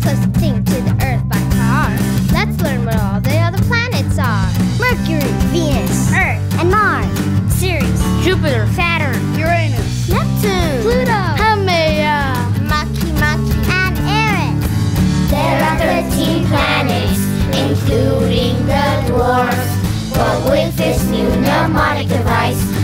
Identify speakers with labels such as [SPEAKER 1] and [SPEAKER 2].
[SPEAKER 1] close thing to the Earth by far. Let's learn what all the other planets are. Mercury, Venus, Earth, and Mars. Ceres,
[SPEAKER 2] Jupiter,
[SPEAKER 1] Saturn,
[SPEAKER 3] Uranus,
[SPEAKER 2] Neptune,
[SPEAKER 1] Pluto,
[SPEAKER 2] Haumea,
[SPEAKER 1] Makemake, and Eris.
[SPEAKER 4] There are 13 planets, including the dwarfs. But with this new mnemonic device,